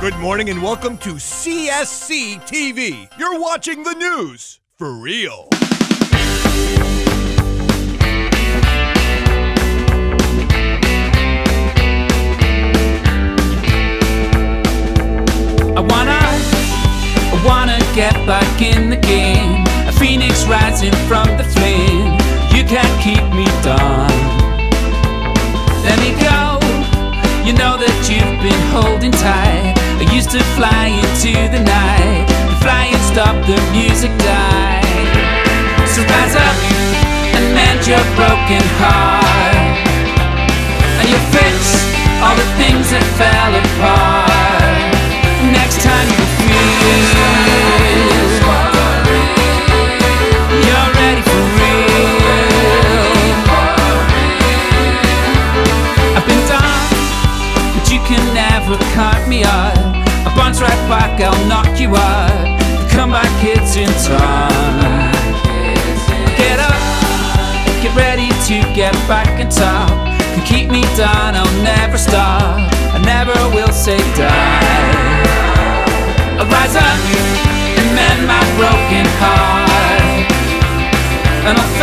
Good morning and welcome to CSC TV. You're watching the news for real. I wanna, I wanna get back in the game. A phoenix rising from the flame. You can't keep me down. Let me go. You know that you've been holding tight. I used to fly into the night. The flying stopped, the music died. So rise up and mend your broken heart. Back, I'll knock you up. Come back, kids in time. Get up, get ready to get back on top. Can keep me down, I'll never stop. I never will say die. I'll rise up and mend my broken heart. And I'll